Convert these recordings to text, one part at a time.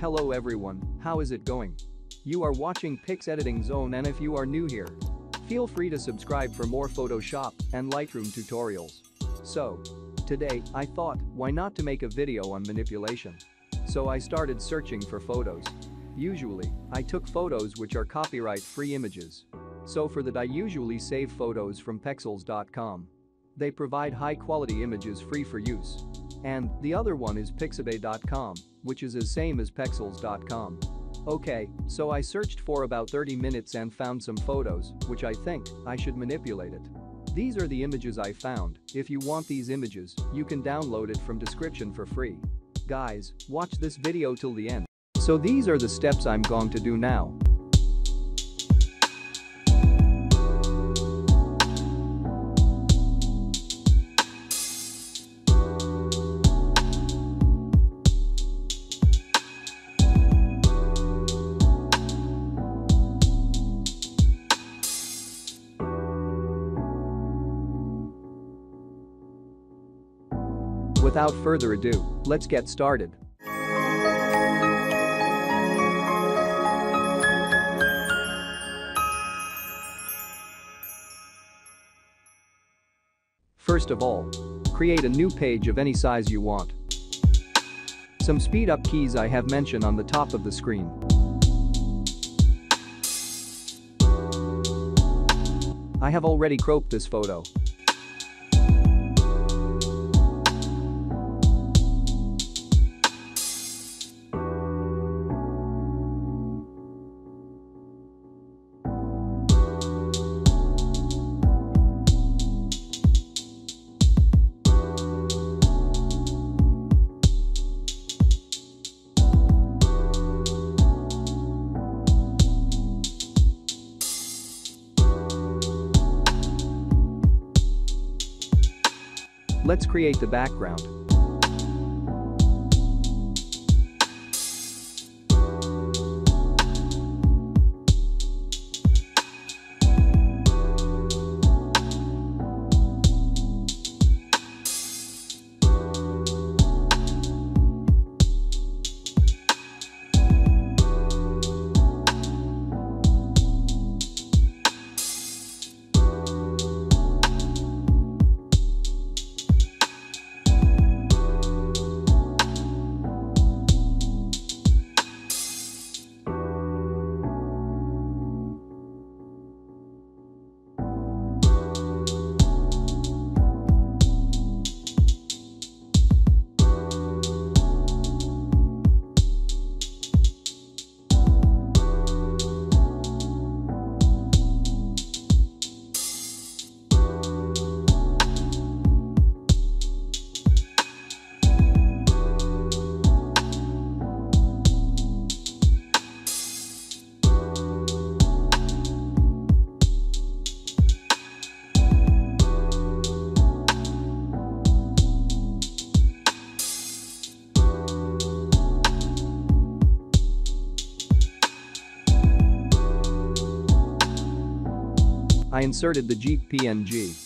Hello everyone, how is it going? You are watching Pics Editing Zone and if you are new here, feel free to subscribe for more Photoshop and Lightroom tutorials. So, today, I thought, why not to make a video on manipulation? So I started searching for photos. Usually, I took photos which are copyright-free images. So for that I usually save photos from pexels.com. They provide high-quality images free for use. And the other one is pixabay.com, which is as same as pexels.com. Okay, so I searched for about 30 minutes and found some photos, which I think I should manipulate it. These are the images I found, if you want these images, you can download it from description for free. Guys, watch this video till the end. So these are the steps I'm going to do now. Without further ado, let's get started. First of all, create a new page of any size you want. Some speed up keys I have mentioned on the top of the screen. I have already cropped this photo. Let's create the background. Inserted the Jeep PNG.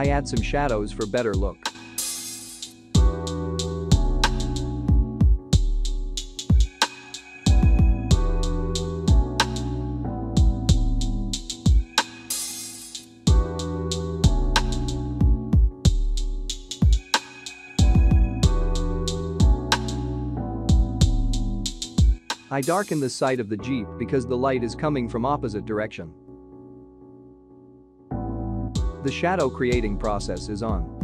I add some shadows for better look. I darken the side of the Jeep because the light is coming from opposite direction. The shadow creating process is on.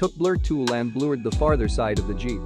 Took blur tool and blurred the farther side of the Jeep.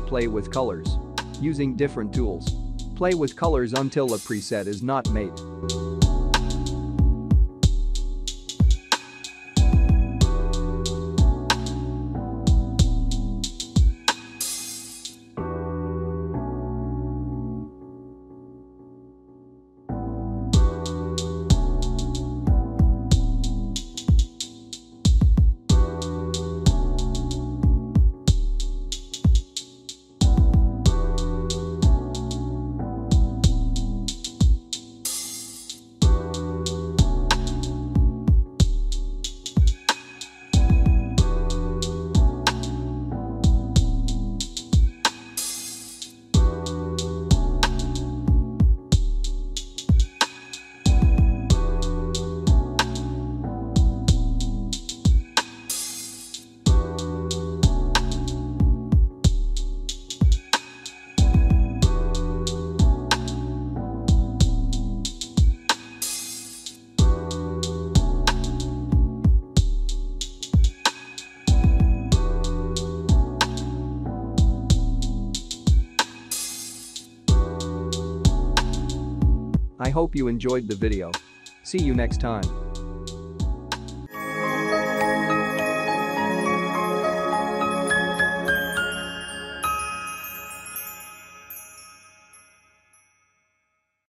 Play with colors. Using different tools. Play with colors until a preset is not made. I hope you enjoyed the video. See you next time.